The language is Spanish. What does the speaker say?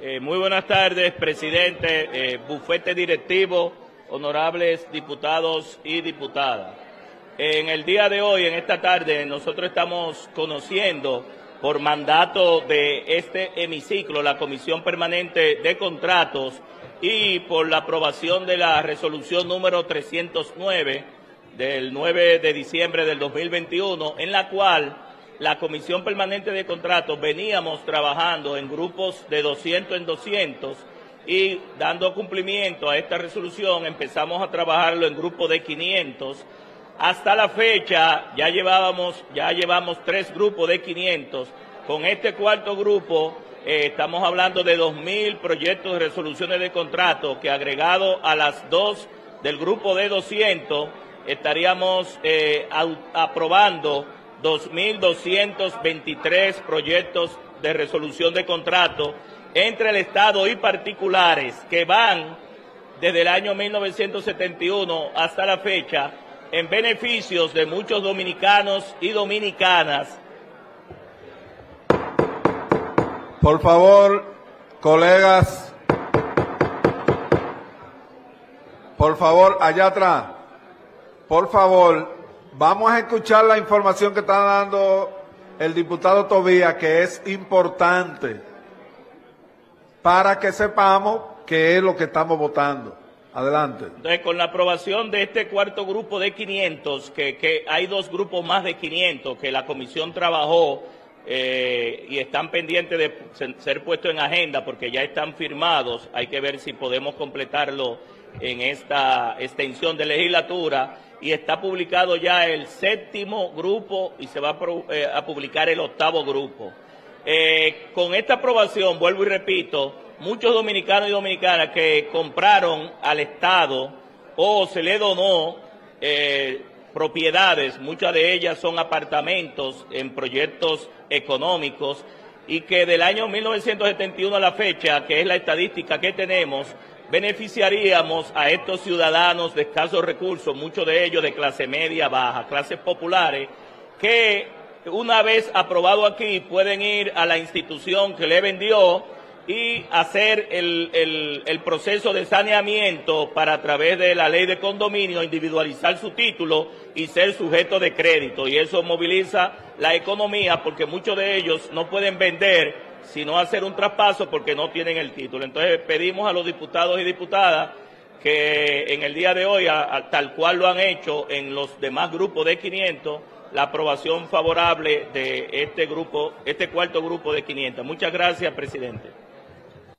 Eh, muy buenas tardes, presidente, eh, bufete directivo, honorables diputados y diputadas. En el día de hoy, en esta tarde, nosotros estamos conociendo por mandato de este hemiciclo, la Comisión Permanente de Contratos y por la aprobación de la resolución número 309 del 9 de diciembre del 2021, en la cual la Comisión Permanente de Contratos veníamos trabajando en grupos de 200 en 200 y dando cumplimiento a esta resolución empezamos a trabajarlo en grupos de 500. Hasta la fecha ya llevábamos, ya llevamos tres grupos de 500. Con este cuarto grupo eh, estamos hablando de 2.000 proyectos de resoluciones de contrato que agregado a las dos del grupo de 200 estaríamos eh, aprobando 2.223 proyectos de resolución de contrato entre el Estado y particulares que van desde el año 1971 hasta la fecha en beneficios de muchos dominicanos y dominicanas. Por favor, colegas, por favor, allá atrás, por favor, Vamos a escuchar la información que está dando el diputado Tobías, que es importante para que sepamos qué es lo que estamos votando. Adelante. Entonces, con la aprobación de este cuarto grupo de 500, que, que hay dos grupos más de 500 que la comisión trabajó eh, y están pendientes de ser puestos en agenda porque ya están firmados, hay que ver si podemos completarlo en esta extensión de legislatura y está publicado ya el séptimo grupo y se va a, eh, publicar el octavo grupo. Eh, con esta aprobación, vuelvo y repito, muchos dominicanos y dominicanas que compraron al Estado o se le donó eh, propiedades, muchas de ellas son apartamentos en proyectos económicos y que del año 1971 a la fecha, que es la estadística que tenemos, beneficiaríamos a estos ciudadanos de escasos recursos, muchos de ellos de clase media, baja, clases populares, que una vez aprobado aquí pueden ir a la institución que le vendió y hacer el, el, proceso de saneamiento para a través de la ley de condominio individualizar su título y ser sujeto de crédito. Y eso moviliza la economía porque muchos de ellos no pueden vender sino hacer un traspaso porque no tienen el título. Entonces pedimos a los diputados y diputadas que en el día de hoy, tal cual lo han hecho en los demás grupos de 500, la aprobación favorable de este grupo, este cuarto grupo de 500. Muchas gracias, presidente.